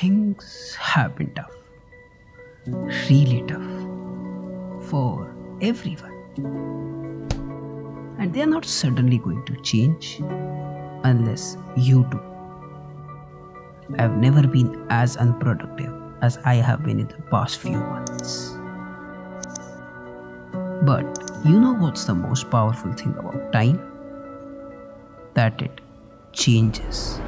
things have been tough. Really tough. For everyone. And they are not suddenly going to change unless you do. I have never been as unproductive as I have been in the past few months. But you know what's the most powerful thing about time? That it changes.